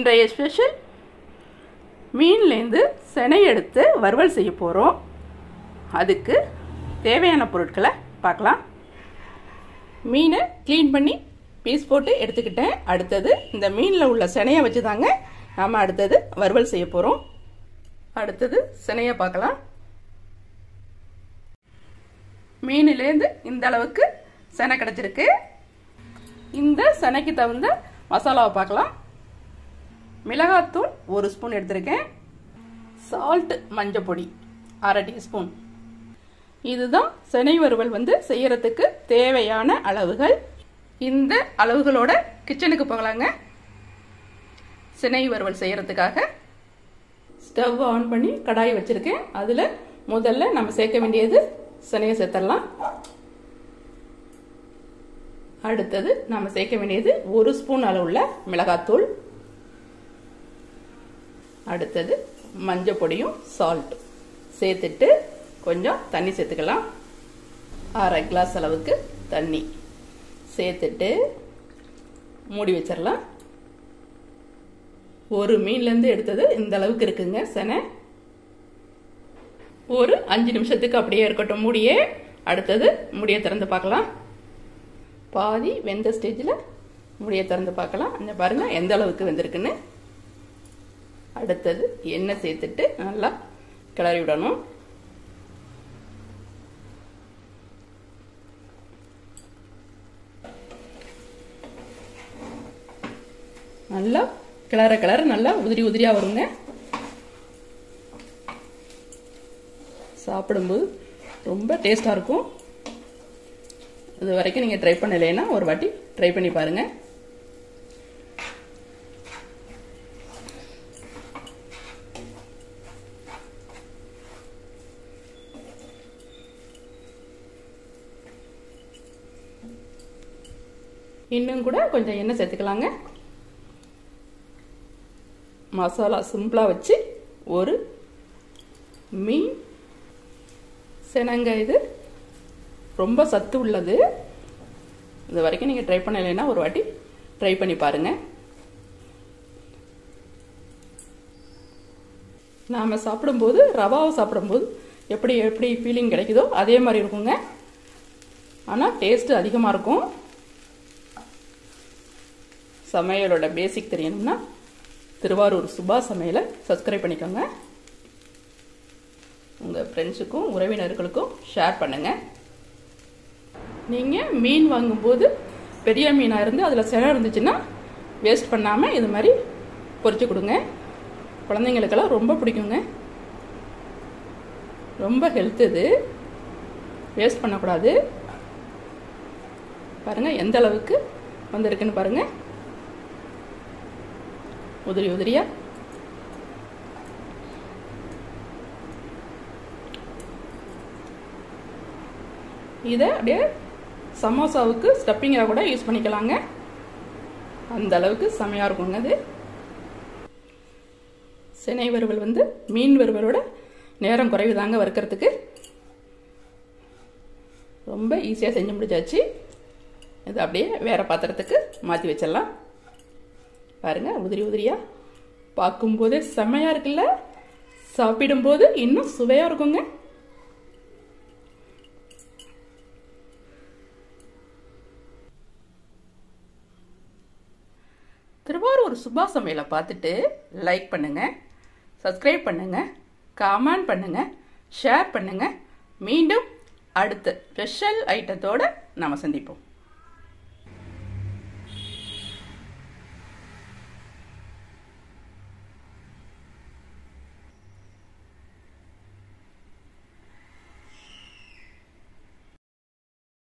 இன்றைய ஸ்பெஷல் மீன்லேருந்து செனை எடுத்து வறுவல் செய்ய போகிறோம் அதுக்கு தேவையான பொருட்களை பார்க்கலாம். மீனை க்ளீன் பண்ணி பீஸ் போட்டு எடுத்துக்கிட்டேன். அடுத்தது இந்த மீனில் உள்ள செனையை வச்சு தாங்க நாம் அடுத்தது வறுவல் செய்ய போகிறோம் அடுத்தது செனையை பார்க்கலாம். மீனிலேருந்து இந்த அளவுக்கு செனை கிடச்சிருக்கு. இந்த செனைக்கு தகுந்த மசாலாவை பார்க்கலாம். மிளகாத்தூள் ஒரு ஸ்பூன் எடுத்திருக்கேன். சால்ட் மஞ்சள் பொடி அரை டீஸ்பூன். இதுதான் செனை வறுவல் வந்து செய்யறதுக்கு தேவையான அளவுகள். இந்த அளவுகளோட கிச்சனுக்கு போகலாங்க. சினை வறுவல் செய்யறதுக்காக ஸ்டவ் ஆன் பண்ணி கடாய் வச்சிருக்கேன். அதில் முதல்ல நம்ம சேர்க்க வேண்டியது சினையை சேர்த்துடலாம். அடுத்தது நம்ம சேர்க்க வேண்டியது ஒரு ஸ்பூன் அளவுள்ள மிளகாத்தூள். அடுத்தது மஞ்சள் பொடியும் சால்ட் சேர்த்துட்டு கொஞ்சம் தண்ணி சேர்த்துக்கலாம். அரை கிளாஸ் அளவுக்கு தண்ணி. சேர்த்துட்டு மூடி வச்சிடலாம் ஒரு மீன்லேருந்து எடுத்தது இந்த அளவுக்கு இருக்குங்க செனை. ஒரு அஞ்சு நிமிஷத்துக்கு அப்படியே இருக்கட்டும் மூடியே. அடுத்தது முடியை திறந்து பார்க்கலாம். பாதி வெந்த ஸ்டேஜில் முடியை திறந்து பார்க்கலாம். இந்த பாருங்கள் எந்த அளவுக்கு வெந்திருக்குன்னு. அடுத்தது எண்ணெய் சேர்த்துட்டு நல்லா கிளறி விடணும். நல்லா கிளற கிளற நல்லா உதிரி உதிரியாக வருங்க. சாப்பிடும்போது ரொம்ப டேஸ்ட்டாக இருக்கும். இது வரைக்கும் நீங்கள் ட்ரை பண்ணலைன்னா ஒரு வாட்டி ட்ரை பண்ணி பாருங்கள் இன்னும் கூட கொஞ்சம் எண்ணெய் சேர்த்துக்கலாங்க. மசாலா சிம்பிளாக வச்சு ஒரு மீன் செனங்க இது. ரொம்ப சத்து உள்ளது. இது வரைக்கும் நீங்கள் ட்ரை பண்ணலைன்னா ஒரு வாட்டி ட்ரை பண்ணி பாருங்கள் நாம் சாப்பிடும்போது ரவாவை சாப்பிடும்போது எப்படி எப்படி ஃபீலிங் கிடைக்குதோ அதே மாதிரி இருக்குங்க. ஆனால் டேஸ்ட்டு அதிகமாக இருக்கும். சமையலோட பேசிக் தெரியணும்னா திருவாரூர் சுபா சமையலை சப்ஸ்கிரைப் பண்ணிக்கோங்க. உங்கள் ஃப்ரெண்ட்ஸுக்கும் உறவினர்களுக்கும் ஷேர் பண்ணுங்கள் நீங்கள் மீன் வாங்கும்போது பெரிய மீனாக இருந்து அதில் சிலை இருந்துச்சுன்னா வேஸ்ட் பண்ணாமல் இது மாதிரி பொறிச்சு கொடுங்க. குழந்தைங்களுக்கெல்லாம் ரொம்ப பிடிக்குங்க. ரொம்ப ஹெல்த் இது. வேஸ்ட் பண்ணக்கூடாது. பாருங்கள் எந்த அளவுக்கு வந்திருக்குன்னு பாருங்கள் உதிரி உதிரியா? இதை அப்படியே சமோசாவுக்கு ஸ்டப்பிங்காக கூட யூஸ் பண்ணிக்கலாங்க. அந்த அளவுக்கு செமையாக இருக்குங்க அது. சினை வறுவல் வந்து மீன் வறுவலோட நேரம் குறைவு தாங்க வறுக்கிறதுக்கு. ரொம்ப ஈஸியாக செஞ்சு முடிச்சாச்சு. இது அப்படியே வேறு பாத்திரத்துக்கு மாற்றி வச்சிடலாம். பாருங்கள் உதிரி உதிரியாக பார்க்கும்போதே செம்மையாக இருக்குல்ல? சாப்பிடும்போது இன்னும் சுவையாக இருக்குங்க. திருவாரூர் சுபா சமையலை பார்த்துட்டு லைக் பண்ணுங்கள் சப்ஸ்கிரைப் பண்ணுங்கள் கமெண்ட் பண்ணுங்கள் ஷேர் பண்ணுங்கள் மீண்டும் அடுத்த ஸ்பெஷல் ஐட்டத்தோடு நம்ம சந்திப்போம்.